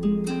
Bye.